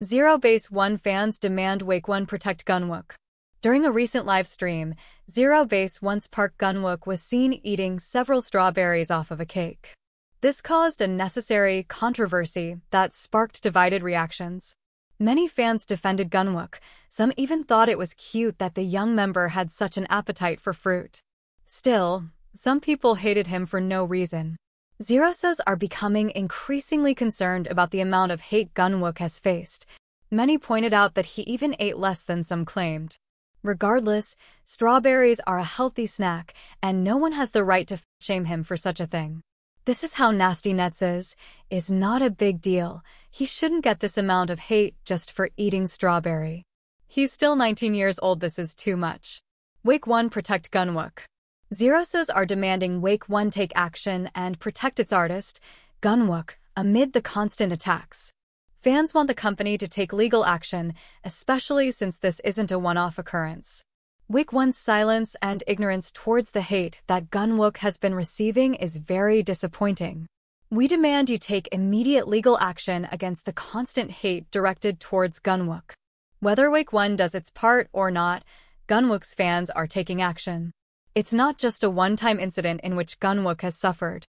ZEROBASEONE fans demand WAKEONE protect Gunwook. During a recent live stream, ZEROBASEONE's Park Gunwook was seen eating several strawberries off of a cake. This caused a necessary controversy that sparked divided reactions. Many fans defended Gunwook, some even thought it was cute that the young member had such an appetite for fruit. Still, some people hated him for no reason. Zeroses are becoming increasingly concerned about the amount of hate Gunwook has faced. Many pointed out that he even ate less than some claimed. Regardless, strawberries are a healthy snack, and no one has the right to shame him for such a thing. This is how nasty Nets is, is not a big deal. He shouldn't get this amount of hate just for eating strawberry. He's still 19 years old this is too much. WAKEONE Protect Gunwook Zeroses are demanding WAKEONE take action and protect its artist, Gunwook, amid the constant attacks. Fans want the company to take legal action, especially since this isn't a one-off occurrence. WAKEONE's silence and ignorance towards the hate that Gunwook has been receiving is very disappointing. We demand you take immediate legal action against the constant hate directed towards Gunwook. Whether WAKEONE does its part or not, Gunwook's fans are taking action. It's not just a one-time incident in which Gunwook has suffered.